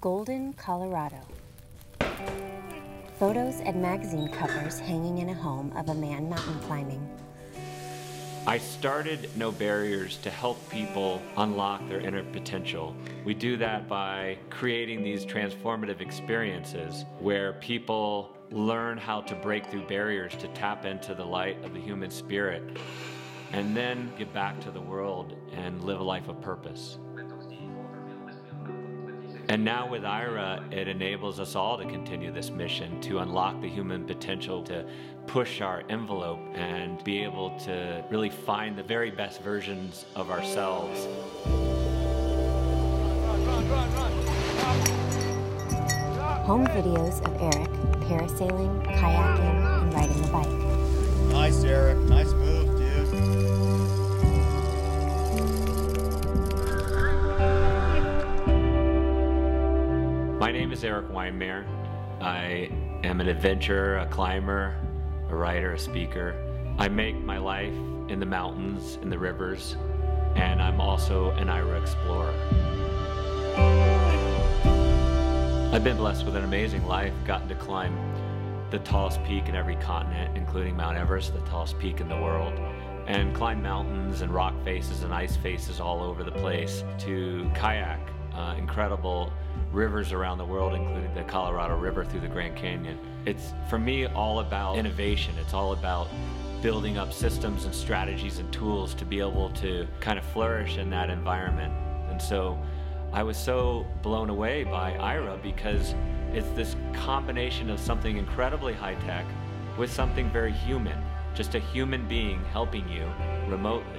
Golden, Colorado. Photos and magazine covers hanging in a home of a man mountain climbing. I started No Barriers to help people unlock their inner potential. We do that by creating these transformative experiences where people learn how to break through barriers to tap into the light of the human spirit and then get back to the world and live a life of purpose. And now with Aira, it enables us all to continue this mission to unlock the human potential, to push our envelope and be able to really find the very best versions of ourselves. Home videos of Erik parasailing, kayaking, name is Erik Weihenmayer. I am an adventurer, a climber, a writer, a speaker. I make my life in the mountains, in the rivers, and I'm also an Aira explorer. I've been blessed with an amazing life, gotten to climb the tallest peak in every continent, including Mount Everest, the tallest peak in the world, and climb mountains and rock faces and ice faces all over the place, to kayak uh, incredible rivers around the world, including the Colorado River through the Grand Canyon. It's, for me, all about innovation. It's all about building up systems and strategies and tools to be able to kind of flourish in that environment. And so I was so blown away by Aira because it's this combination of something incredibly high tech with something very human, just a human being helping you remotely.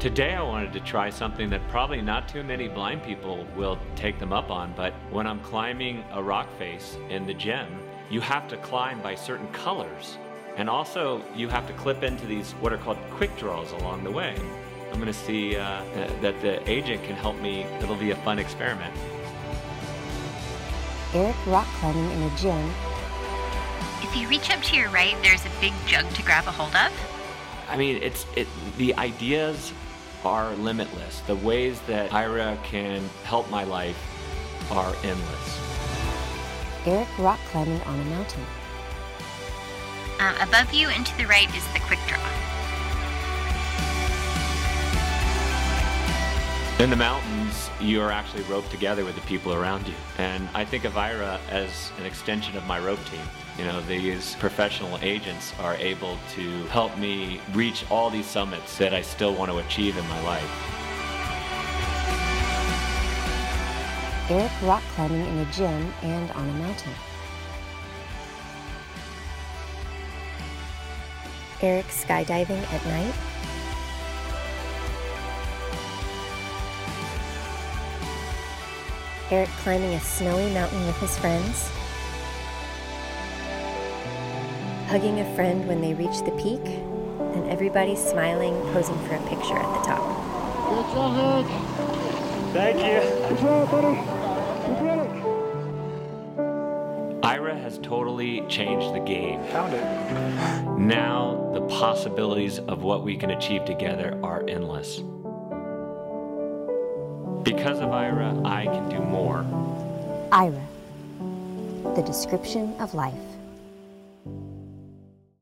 Today, I wanted to try something that probably not too many blind people will take them up on, but when I'm climbing a rock face in the gym, you have to climb by certain colors. And also, you have to clip into these what are called quick draws along the way. I'm going to see uh, that the agent can help me. It'll be a fun experiment. Erik rock climbing in a gym. If you reach up to your right, there's a big jug to grab a hold of. I mean, it's it. The ideas are limitless. The ways that Aira can help my life are endless. Erik rock climbing on a mountain. Uh, above you and to the right is the quick draw. In the mountains, you are actually roped together with the people around you. And I think of Aira as an extension of my rope team. You know, these professional agents are able to help me reach all these summits that I still want to achieve in my life. Erik rock climbing in a gym and on a mountain. Erik skydiving at night. Erik climbing a snowy mountain with his friends. Hugging a friend when they reach the peak, and everybody smiling, posing for a picture at the top. Good job, Nick. Thank you. Good job, buddy. You did it. Aira has totally changed the game. Found it. Now, the possibilities of what we can achieve together are endless. Because of Aira, I can do more. Aira, the description of life.